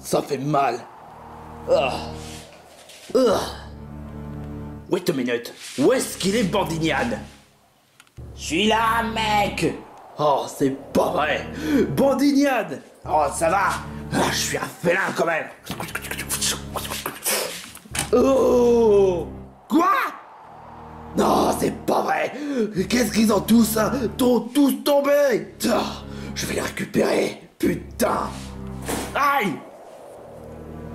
Ça fait mal. Ah. Ah. Wait a minute. Où est-ce qu'il est, Bandignan Je suis là, mec. Oh, c'est pas vrai. Bandignan Oh, ça va. Ah, Je suis un félin, quand même. Oh. Quoi? Non, c'est pas vrai. Qu'est-ce qu'ils ont tous hein? Tous tombé. Je vais les récupérer Putain Aïe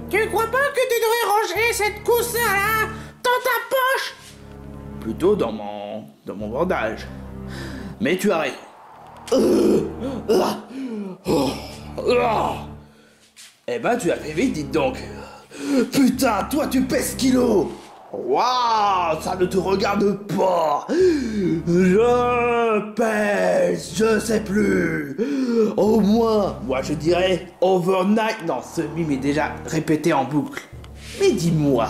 Tu crois pas que tu devrais ranger cette coussin là dans ta poche? Plutôt dans mon... dans mon bandage. Mais tu as raison. Eh ben, tu as fait vite, dites donc. Putain, toi, tu pèses kilos. Waouh, ça ne te regarde pas. Je pèse, je sais plus. Au moins, moi je dirais overnight. Non, ce mime est déjà répété en boucle. Mais dis-moi,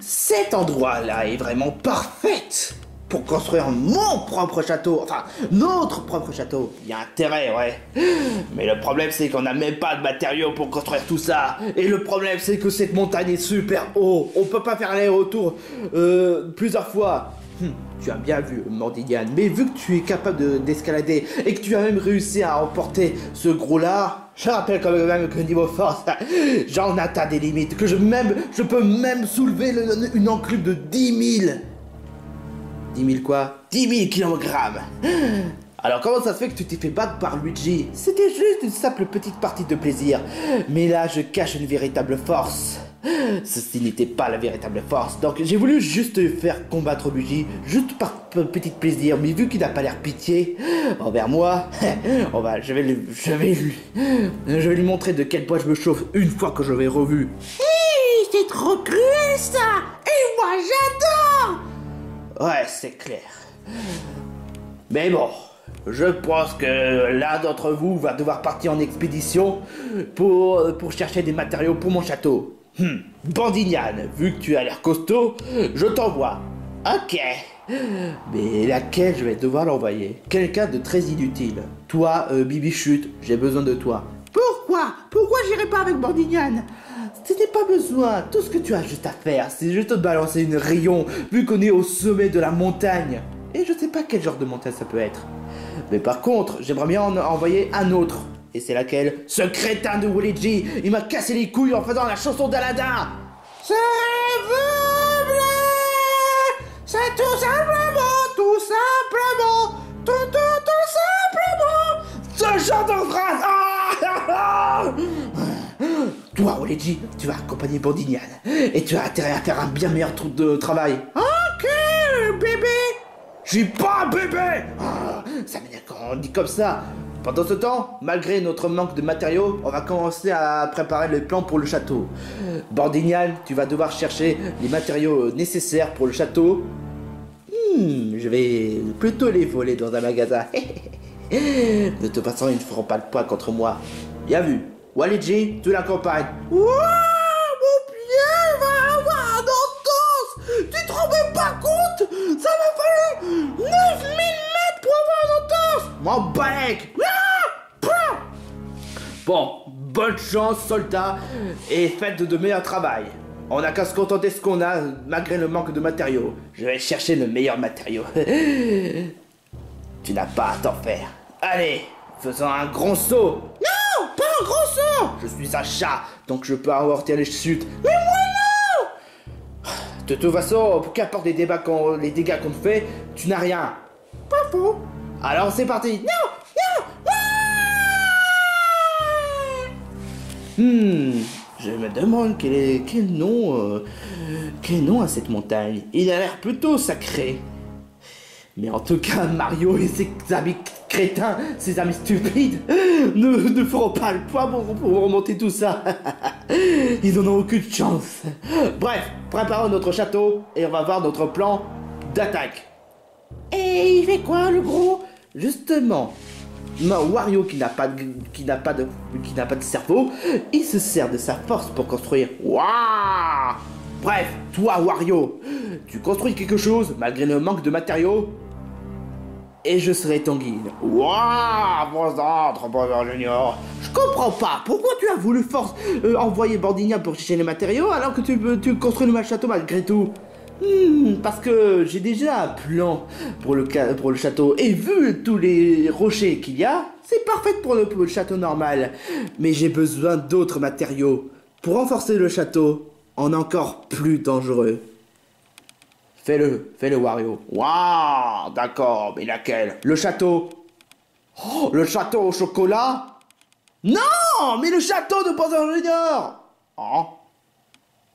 cet endroit-là est vraiment parfait pour construire mon propre château. Enfin, notre propre château. Il y a intérêt, ouais. Mais le problème, c'est qu'on n'a même pas de matériaux pour construire tout ça. Et le problème, c'est que cette montagne est super haut. On peut pas faire aller-retour euh, plusieurs fois. Hum, tu as bien vu, Mordigan, mais vu que tu es capable de- d'escalader et que tu as même réussi à emporter ce gros-là, je rappelle quand même que niveau force, j'en atteins des limites, que je, même, je peux même soulever le- une enclume de 10 000. 10 000 quoi? 10 000 kilogrammes alors comment ça se fait que tu t'es fait battre par Luigi? C'était juste une simple petite partie de plaisir. Mais là, je cache une véritable force. Ceci n'était pas la véritable force. Donc j'ai voulu juste faire combattre Luigi, juste par petit plaisir. Mais vu qu'il n'a pas l'air pitié envers moi, on va, je vais lui, je vais je vais lui montrer de quel point je me chauffe une fois que je l'aurai revu. Hi, C'est trop cruel ça Et moi j'adore Ouais, c'est clair. Mais bon, je pense que l'un d'entre vous va devoir partir en expédition pour, chercher des matériaux pour mon château. Hmm. Bandignan, vu que tu as l'air costaud, je t'envoie. Ok. Mais laquelle je vais devoir l'envoyer Quelqu'un de très inutile. Toi, euh, Bibi Chute, j'ai besoin de toi. Pourquoi? Pourquoi j'irai pas avec Bordignan Ce n'est pas besoin. Tout ce que tu as juste à faire, c'est juste te balancer une rayon, vu qu'on est au sommet de la montagne. Et je sais pas quel genre de montagne ça peut être. Mais par contre, j'aimerais bien en envoyer un autre. Et c'est laquelle? Ce crétin de Luigi, il m'a cassé les couilles en faisant la chanson d'Aladin. C'est C'est tout simplement, tout simplement, tout, tout, tout simplement Ce genre de phrase Ah, ah, ah Toi, Luigi, tu vas accompagner Bandignan. Et tu as intérêt à faire un bien meilleur trou de travail. Ok, bébé Je suis pas un bébé Ah, Ça m'énerve quand on dit comme ça. Pendant ce temps, malgré notre manque de matériaux, on va commencer à préparer le plan pour le château. Bandignan, tu vas devoir chercher les matériaux nécessaires pour le château. Hmm, je vais plutôt les voler dans un magasin. de toute façon, ils ne feront pas le poids contre moi. Bien vu. Walidji, tu l'accompagnes. Wouah Mon pied va avoir un entorse Tu te rends même pas compte Ça m'a fallu 9000 mètres pour avoir un entorse Mon balèque Ah Bon, bonne chance, soldat, et faites de meilleurs travail. On n'a qu'à se contenter de ce qu'on a, malgré le manque de matériaux. Je vais chercher le meilleur matériau. tu n'as pas à t'en faire. Allez, faisons un gros saut. Non Je suis un chat, donc je peux avorter les chutes. Mais moi De toute façon, qu'importe les, les dégâts qu'on fait, tu n'as rien. non Pas faux Alors c'est parti. Non Non Hmm, je me demande quel, est, quel nom euh, quel nom a cette montagne. Il a l'air plutôt sacré. Mais en tout cas, Mario et ses amis crétins, ses amis stupides, ne, feront pas le poids pour, remonter tout ça. Ils n'en ont aucune chance. Bref, préparons notre château et on va voir notre plan d'attaque. Et il fait quoi le gros? Justement, ma Wario qui n'a pas de, pas de cerveau, il se sert de sa force pour construire. Waouh Bref, toi Wario, tu construis quelque chose malgré le manque de matériaux, et je serai ton guide. Waouh Bon entre bon junior, je comprends pas. Pourquoi tu as voulu force euh, envoyer Bandinia pour chercher les matériaux alors que tu, tu construis le château malgré tout? Hmm, parce que j'ai déjà un plan pour le, château et vu tous les rochers qu'il y a, c'est parfait pour le château normal. Mais j'ai besoin d'autres matériaux pour renforcer le château en encore plus dangereux. Fais-le, fais-le Wario. Waouh, d'accord, mais laquelle? Le château? Oh, le château au chocolat? Non, mais le château de Bowser Junior Oh,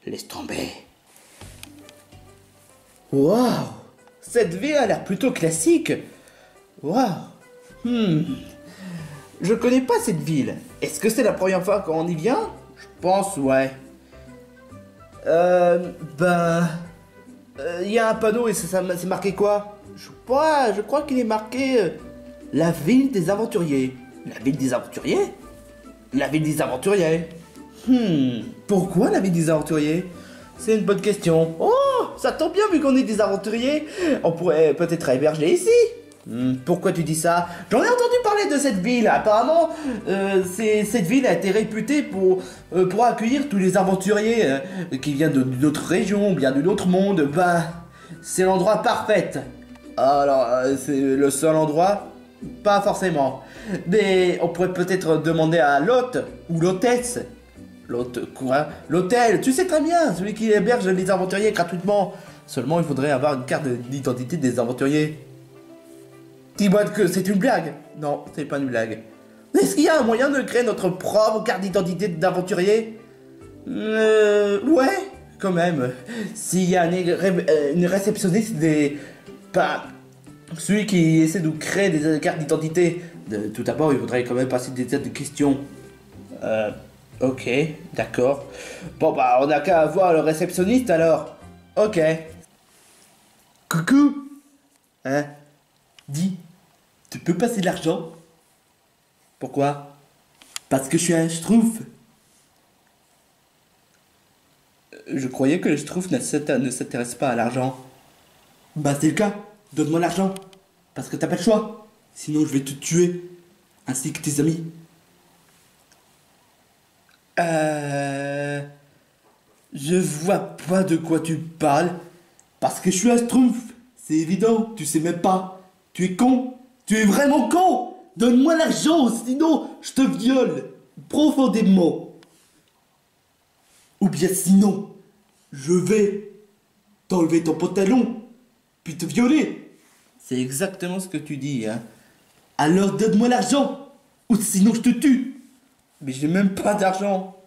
laisse tomber. Waouh, cette ville a l'air plutôt classique. Waouh. Hmm. Je connais pas cette ville. Est-ce que c'est la première fois qu'on y vient? Je pense, ouais. Euh, ben, il y a un panneau et c'est marqué quoi? Je crois, je crois qu'il est marqué euh, la ville des aventuriers. La ville des aventuriers? La ville des aventuriers. Hmm, pourquoi la ville des aventuriers? C'est une bonne question. Oh, ça tombe bien vu qu'on est des aventuriers. On pourrait peut-être héberger ici. Hmm, pourquoi tu dis ça? J'en ai entendu de cette ville. Apparemment, euh, cette ville a été réputée pour, euh, pour accueillir tous les aventuriers euh, qui viennent d'une autre région, bien d'un autre monde. Ben, c'est l'endroit parfait. Alors, euh, c'est le seul endroit? Pas forcément. Mais on pourrait peut-être demander à l'hôte ou l'hôtesse. L'hôte quoi? L'hôtel, tu sais très bien, celui qui héberge les aventuriers gratuitement. Seulement, il faudrait avoir une carte d'identité des aventuriers. Dis-moi que c'est une blague. Non, c'est pas une blague. Est-ce qu'il y a un moyen de créer notre propre carte d'identité d'aventurier? Euh. Ouais, quand même. S'il y a euh, une réceptionniste des. Pas. Celui qui essaie de créer des cartes d'identité. De- Tout d'abord, il faudrait quand même passer des tas de questions. Euh. Ok, d'accord. Bon, bah, on n'a qu'à voir le réceptionniste alors. Ok. Coucou Hein? Dis, tu peux passer de l'argent Pourquoi? Parce que je suis un schtroumpf. Euh, Je croyais que le schtroumpf ne s'inté- ne s'intéresse pas à l'argent. Bah c'est le cas, donne-moi l'argent. Parce que t'as pas le choix. Sinon je vais te tuer. Ainsi que tes amis. Euh... Je vois pas de quoi tu parles. Parce que je suis un schtroumpf. C'est évident, tu sais même pas. Tu es con. Tu es vraiment con. Donne-moi l'argent, sinon je te viole. Profondément. Ou bien sinon, je vais t'enlever ton pantalon, puis te violer. C'est exactement ce que tu dis, hein. Alors donne-moi l'argent, ou sinon je te tue. Mais j'ai même pas d'argent.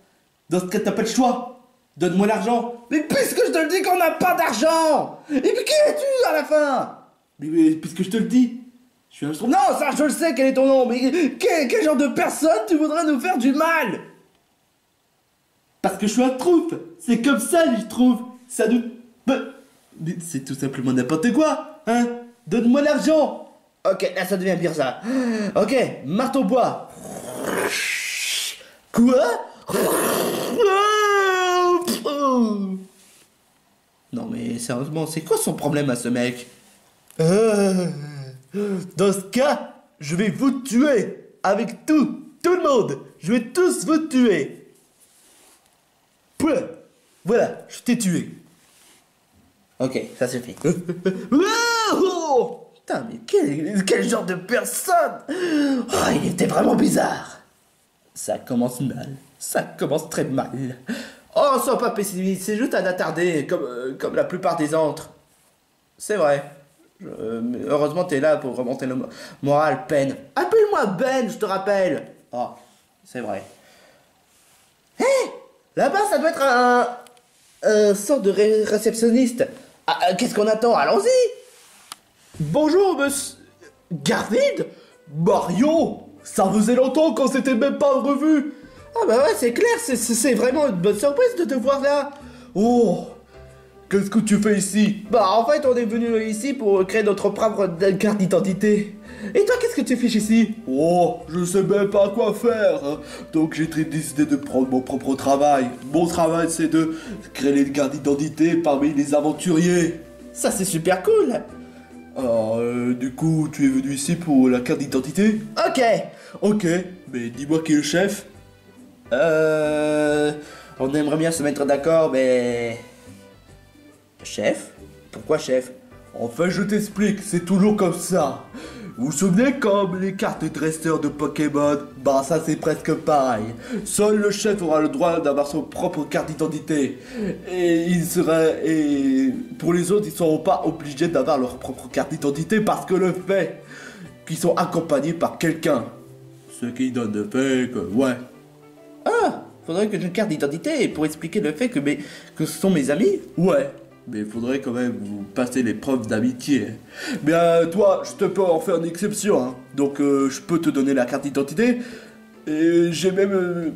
Dans ce cas, t'as pas le choix. Donne-moi l'argent. Mais puisque je te le dis qu'on n'a pas d'argent Et puis qui es-tu à la fin? Mais, mais puisque je te le dis, je suis un. Non, ça je le sais, quel est ton nom, mais quel, genre de personne tu voudrais nous faire du mal? Parce que je suis un troupe. C'est comme ça, je trouve Ça nous... C'est tout simplement n'importe quoi, hein? Donne-moi l'argent. Ok, là ça devient pire ça. Ok, marteau bois. Quoi? Non mais sérieusement, c'est quoi son problème à ce mec? Euh, Dans ce cas, je vais vous tuer avec tout, tout le monde. Je vais tous vous tuer. Point. Voilà, je t'ai tué. Ok, ça suffit. Oh Putain, mais quel, quel genre de personne Oh, il était vraiment bizarre. Ça commence mal. Ça commence très mal. Oh, sois pas pessimiste, c'est juste un attardé, comme, euh, comme la plupart des autres. C'est vrai. Euh, heureusement, t'es là pour remonter le mo- moral, Ben. Appelle-moi Ben, je te rappelle. Oh, c'est vrai. Hé Là-bas, ça doit être un. un sort de ré- réceptionniste. Ah, ah, Qu'est-ce qu'on attend? Allons-y Bonjour, monsieur. Garfield Mario Ça faisait longtemps qu'on s'était même pas revu Ah bah ouais, c'est clair, c'est vraiment une bonne surprise de te voir là Oh Qu'est-ce que tu fais ici Bah en fait, on est venu ici pour créer notre propre carte d'identité. Et toi, qu'est-ce que tu fais ici? Oh, je sais même pas quoi faire. hein. Donc j'ai décidé de prendre mon propre travail. Mon travail, c'est de créer les cartes d'identité parmi les aventuriers. Ça, c'est super cool. Alors, euh, du coup, tu es venu ici pour la carte d'identité? Ok. Ok, mais dis-moi qui est le chef Euh. On aimerait bien se mettre d'accord, mais. Chef? Pourquoi chef? Enfin, je t'explique, c'est toujours comme ça. Vous vous souvenez comme les cartes dresseurs de Pokémon? Bah ça c'est presque pareil. Seul le chef aura le droit d'avoir son propre carte d'identité. Et il serait... Et pour les autres, ils seront pas obligés d'avoir leur propre carte d'identité parce que le fait qu'ils sont accompagnés par quelqu'un. Ce qui donne le fait que... Ouais. Ah Faudrait que j'ai une carte d'identité pour expliquer le fait que, mes... que ce sont mes amis? Ouais. Mais il faudrait quand même vous passer les preuves d'amitié. Mais euh, toi, je te peux en faire une exception. Hein. Donc euh, je peux te donner la carte d'identité. Et j'ai même euh,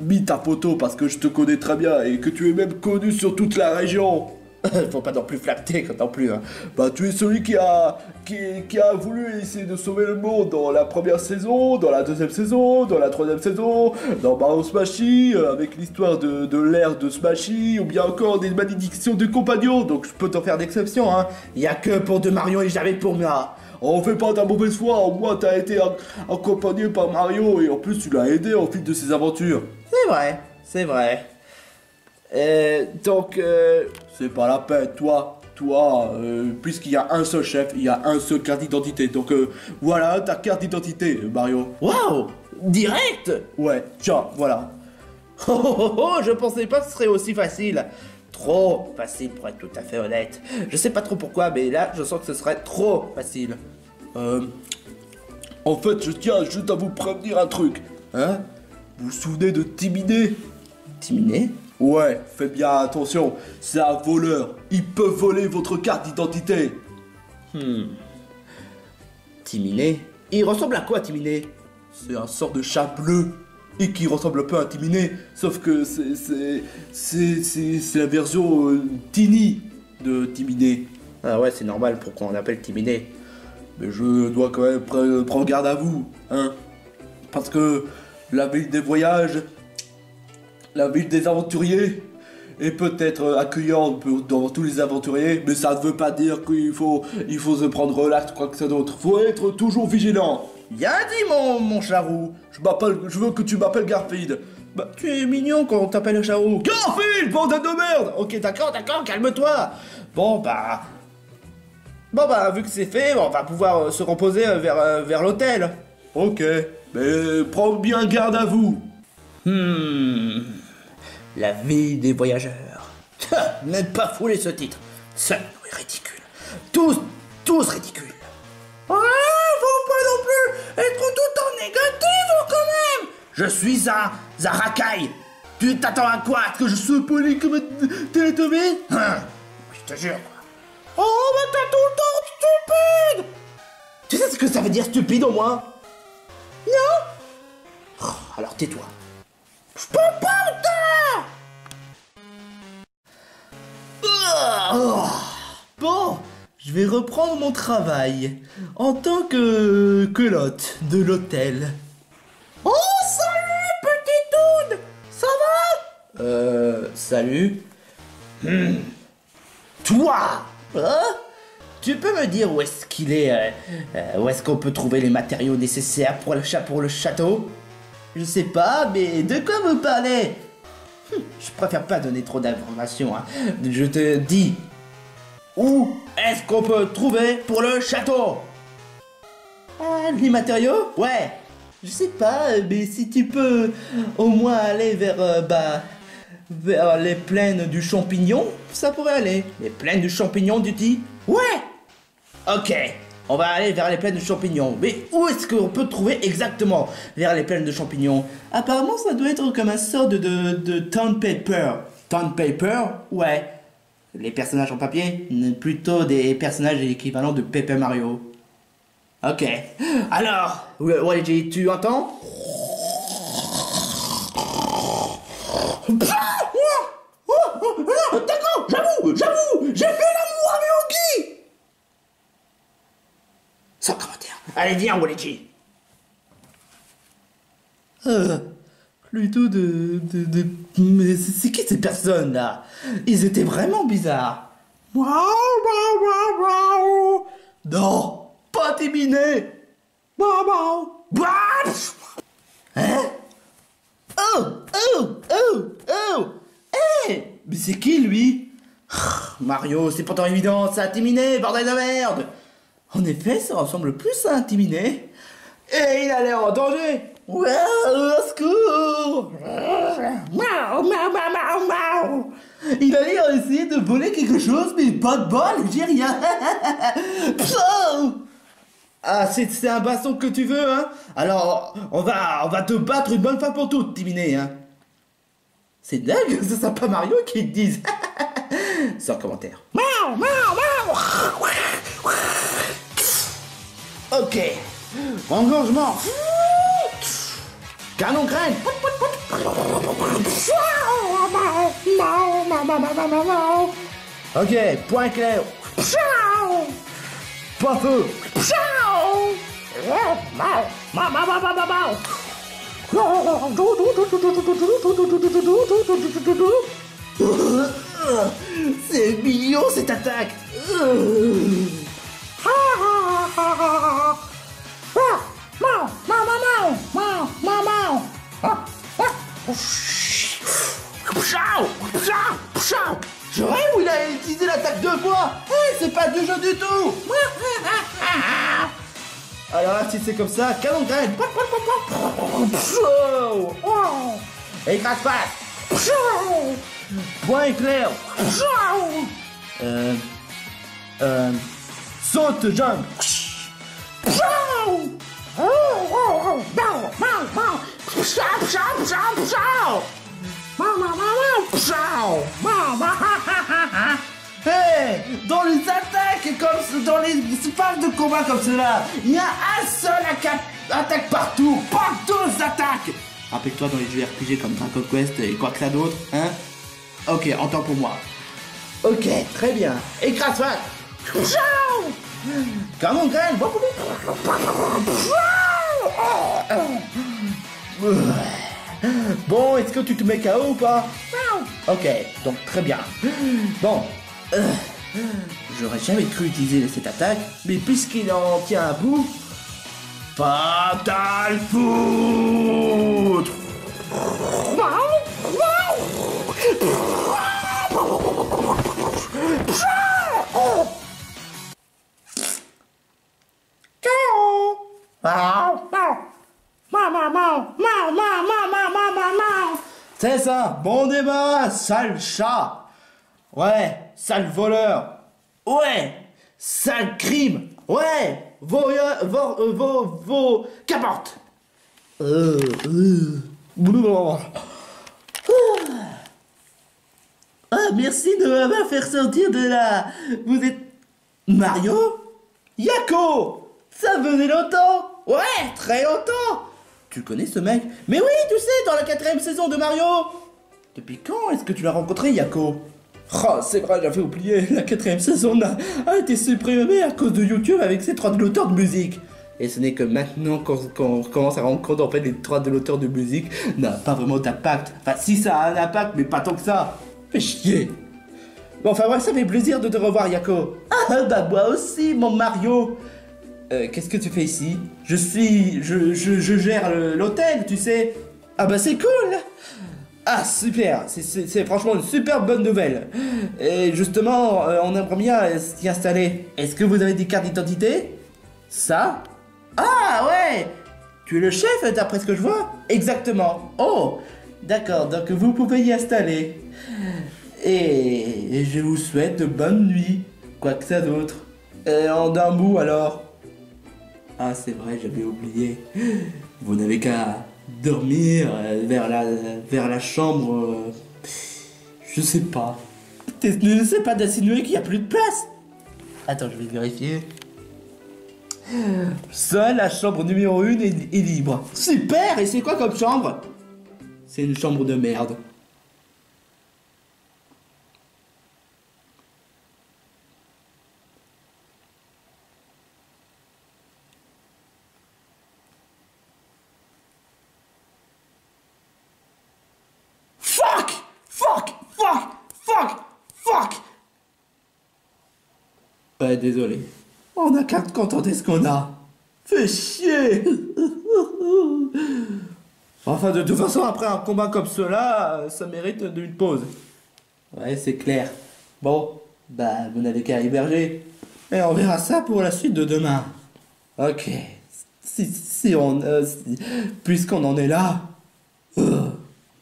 mis ta photo parce que je te connais très bien et que tu es même connu sur toute la région. Faut pas non plus flatter non plus. Hein. Bah tu es celui qui a, qui, a voulu essayer de sauver le monde dans la première saison, dans la deuxième saison, dans la troisième saison, dans Mario Smashy, euh, avec l'histoire de, l'ère de Smashy, ou bien encore des malédictions de compagnons, donc je peux t'en faire d'exception, hein. Y a que pour de Mario et jamais pour moi. On fait pas ta mauvaise foi, au moins t'as été accompagné par Mario et en plus tu l'as aidé au fil de ses aventures. C'est vrai, c'est vrai. Euh, donc, euh, c'est pas la peine, toi, toi, euh, puisqu'il y a un seul chef, il y a un seul carte d'identité. Donc euh, voilà ta carte d'identité, Mario. Waouh Direct Ouais, tiens, voilà. Oh, oh, oh, oh, je pensais pas que ce serait aussi facile. Trop facile pour être tout à fait honnête. Je sais pas trop pourquoi, mais là, je sens que ce serait trop facile. Euh, en fait, je tiens juste à vous prévenir un truc. Hein Vous vous souvenez de Timiné Timiné Ouais, faites bien attention, c'est un voleur. Il peut voler votre carte d'identité. Hmm. Timiné Il ressemble à quoi, Timiné? C'est un sort de chat bleu. Et qui ressemble un peu à Timiné, sauf que c'est c'est c'est la version euh, Tini de Timiné. Ah ouais, c'est normal pour qu'on l'appelle Timiné? Mais je dois quand même prendre garde à vous, hein. Parce que la ville des voyages, la ville des aventuriers est peut-être accueillante dans tous les aventuriers, mais ça ne veut pas dire qu'il faut, il faut se prendre relax quoi que ce d'autre. Faut être toujours vigilant. Bien dit mon, mon charou. Je m'appelle, je veux que tu m'appelles Garfield. Bah, tu es mignon quand on t'appelle charou. Garfield, bande de merde Ok, d'accord, d'accord, calme-toi. Bon, bah... Bon, bah, vu que c'est fait, on va pouvoir euh, se reposer euh, vers, euh, vers l'hôtel. Ok, mais prends bien garde à vous. Hmm... La vie des voyageurs. Même pas fouler ce titre. Ça est ridicule. Tous, tous ridicules. Ah, faut pas non plus être tout en négatif quand même. Je suis un Zarakai. Tu t'attends à quoi? Que je sois poli comme un télétové hein? Je te jure. Oh, mais t'es tout le temps stupide Tu sais ce que ça veut dire stupide au moins? Non? Oh, Alors tais-toi. Je peux pas je vais reprendre mon travail en tant que, l'hôte de l'hôtel. Oh, salut, petit Toad Ça va? Euh, salut. Hmm. Toi hein? Tu peux me dire où est-ce qu'il est, euh, euh, Où est-ce qu'on peut trouver les matériaux nécessaires pour le, pour le château? Je sais pas, mais de quoi vous parlez? Je préfère pas donner trop d'informations. Hein. Je te dis, où est-ce qu'on peut trouver pour le château? Ah, les matériaux? Ouais. Je sais pas, mais si tu peux au moins aller vers, euh, bah, vers les plaines du champignon, ça pourrait aller. Les plaines du champignon, tu dis? Ouais Ok, on va aller vers les plaines de champignons. Mais où est-ce qu'on peut trouver exactement vers les plaines de champignons Apparemment, ça doit être comme un sort de, de, de town paper. Town paper? Ouais. Les personnages en papier Plutôt des personnages équivalents de Paper Mario. Ok. Alors, Waluigi, tu entends? D'accord, j'avoue, j'avoue, j'ai fait l'amour avec Oki sans commentaire. Allez, viens, Waluigi. Euh, plutôt de, de, de... Mais c'est qui ces personnes là? Ils étaient vraiment bizarres. Waouh, waouh, waouh, waouh. Non, pas Timiné. Waouh, waouh. Waouh Hein? Oh Oh Oh Oh Hé Mais c'est qui lui? Mario, c'est pourtant évident, c'est Timiné, bordel de merde En effet, ça ressemble plus à un Timiné. Et il a l'air en danger Ouais, Il a l'air d'essayer de voler quelque chose, mais pas de bol, j'ai rien Psau Ah, c'est un baston que tu veux, hein? Alors, on va, on va te battre une bonne fois pour toutes, Timiné, hein C'est dingue, c'est sympa Mario qui te dise Sans commentaire. Ok. Engagement. Canon graine. Ok, point clair. Point feu. C'est mignon cette attaque. Je rêve où il a utilisé l'attaque deux fois. Hey, c'est pas du jeu du tout. Alors là, si c'est comme ça, canon graine. Et crash passe. Point éclair. Euh. Euh. Saute, jump. Hey Dans les attaques, comme dans les phases de combat comme cela, il y a un seul attaque, partout, pas deux attaques. Rappelle-toi dans les jeux RPG comme Dragon Quest et quoi que ça d'autre, hein. Ok, entends pour moi. Ok, très bien. Écrase-toi Canon graine Bon, est-ce que tu te mets KO ou pas? Ok, donc très bien. Bon, j'aurais jamais cru utiliser cette attaque, mais puisqu'il en tient à bout, Fatal Foot C'est ça, bon débat, sale chat. Ouais, sale voleur. Ouais, sale crime. Ouais, vos, euh, vos, euh, vos, vos, qu'importe. Euh. Ah, merci de m'avoir fait sortir de là. Vous êtes Mario? Yako Ça faisait longtemps? Ouais, très longtemps Tu connais ce mec? Mais oui, tu sais, dans la quatrième saison de Mario Depuis quand est-ce que tu l'as rencontré, Yako? Oh, c'est vrai, j'avais oublié, la quatrième saison a, été supprimée à cause de YouTube avec ses droits de l'auteur de musique. Et ce n'est que maintenant qu'on qu'on commence à rendre compte en fait les droits de l'auteur de musique n'a pas vraiment d'impact. Enfin, si ça a un impact, mais pas tant que ça. Fais chier. Bon, enfin bref, ça fait plaisir de te revoir, Yako. Ah bah moi aussi, mon Mario. Euh, qu'est-ce que tu fais ici? Je suis, je, je, je gère l'hôtel, tu sais. Ah bah c'est cool. Ah super, c'est- franchement une super bonne nouvelle. Et justement, euh, on aimerait bien euh, s'y installer. Est-ce que vous avez des cartes d'identité? Ça? Ah ouais Tu es le chef d'après ce que je vois? Exactement. Oh D'accord, donc vous pouvez y installer. Et je vous souhaite de bonnes nuits, quoi que ça d'autre. Et en d'un bout alors Ah c'est vrai, j'avais oublié. Vous n'avez qu'à dormir euh, vers la, vers la chambre... euh, je sais pas. Ne sais pas d'insinuer qu'il n'y a plus de place Attends, je vais vérifier. Seule la chambre numéro 1 est, est libre. Super Et c'est quoi comme chambre? C'est une chambre de merde. Ouais, désolé. On a qu'à se contenter ce qu'on a. Fais chier Enfin, de toute façon, après un combat comme cela, ça mérite une pause. Ouais, c'est clair. Bon, bah, vous n'avez qu'à héberger. Et on verra ça pour la suite de demain. Ok. Si, si on. euh, si- Puisqu'on en est là. euh,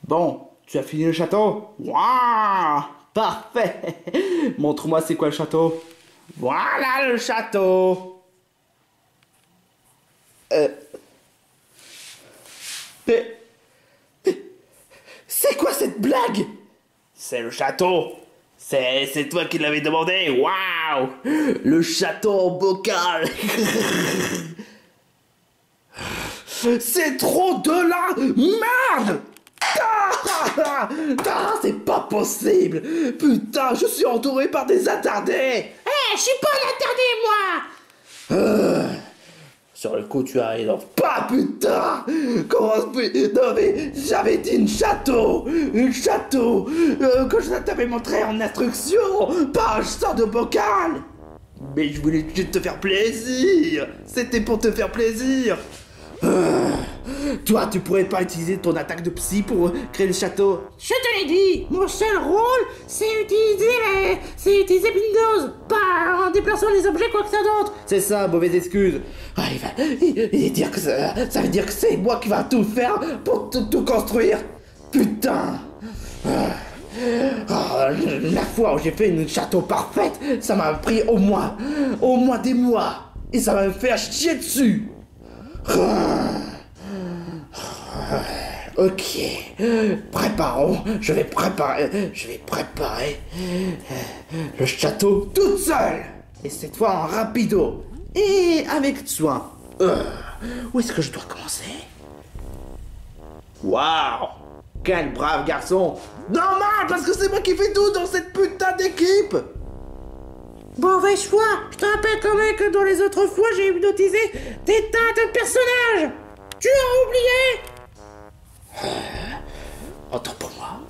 Bon, tu as fini le château? Waouh Parfait Montre-moi c'est quoi le château. Voilà le château. Euh... C'est quoi cette blague? C'est le château. C'est toi qui l'avais demandé. Waouh! Le château en bocal. C'est trop de la merde! Ah, ah, c'est pas possible. Putain, je suis entouré par des attardés je suis pas un attardé, moi Sur le coup, tu arrives dans... Pas putain Comment. Non mais, j'avais dit une château Un château euh, Que je t'avais montré en instruction Pas un sort de bocal! Mais je voulais juste te faire plaisir! C'était pour te faire plaisir! Euh, Toi, tu pourrais pas utiliser ton attaque de psy pour créer le château Je te l'ai dit, mon seul rôle, c'est utiliser les... c'est utiliser Windows, pas en déplaçant les objets quoi que ça d'autre. C'est ça, mauvaise excuse. Ah, il, va, il- il dire que ça, ça veut dire que c'est moi qui va tout faire pour tout, construire. Putain. Ah. Ah, la fois où j'ai fait une château parfaite, ça m'a pris au moins, au moins des mois. Et ça me faire chier dessus. Ok, préparons, je vais préparer, je vais préparer le château toute seule. Et cette fois en rapido. Et avec soin. Euh, où est-ce que je dois commencer? Waouh Quel brave garçon Normal, parce que c'est moi qui fais tout dans cette putain d'équipe Mauvais choix, je te rappelle quand même que dans les autres fois, j'ai hypnotisé des tas de personnages. Tu as oublié Autant pour moi.